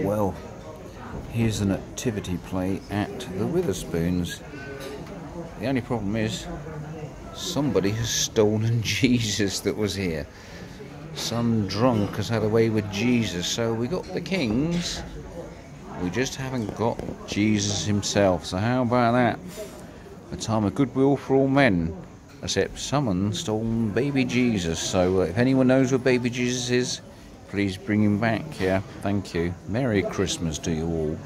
Well, here's an activity play at the Wetherspoons. The only problem is somebody has stolen Jesus that was here. Some drunk has had away with Jesus. So we got the kings. We just haven't got Jesus himself. So how about that? A time of goodwill for all men. Except someone stole baby Jesus. So uh, if anyone knows where baby Jesus is, please bring him back. Yeah, thank you. Merry Christmas to you all.